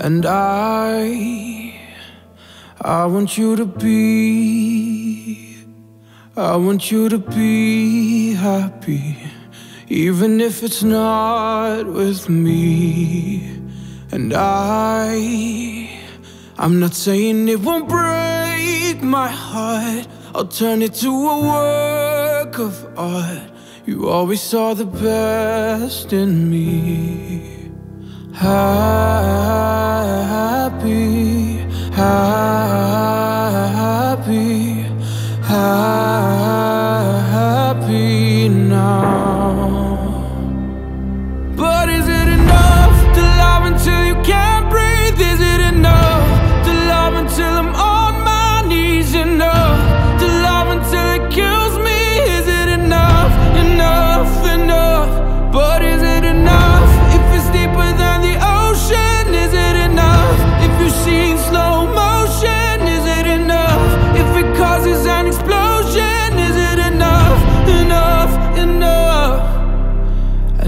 And I, I want you to be, I want you to be happy, even if it's not with me. And I, I'm not saying it won't break my heart, I'll turn it to a work of art. You always saw the best in me happy, happy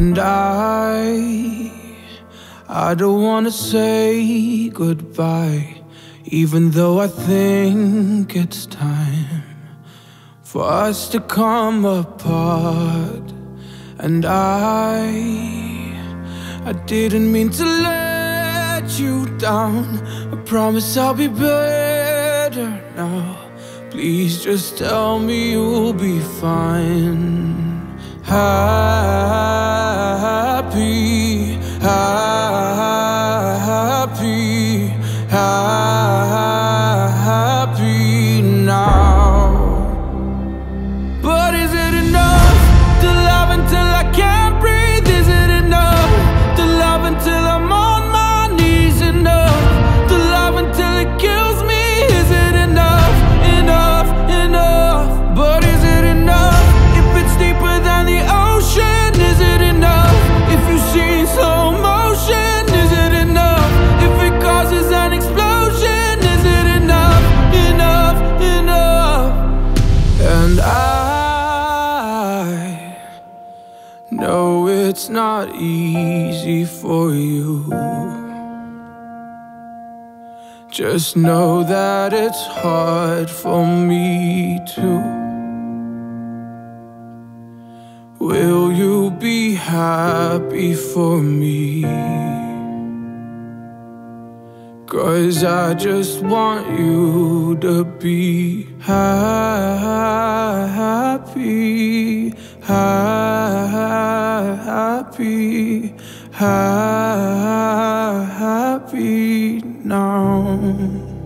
And I, I don't wanna say goodbye, even though I think it's time for us to come apart. And I, I didn't mean to let you down. I promise I'll be better now. Please just tell me you'll be fine. Happy, happy, not easy for you. Just know that it's hard for me too. Will you be happy for me? Cause I just want you to be happy, happy, happy now.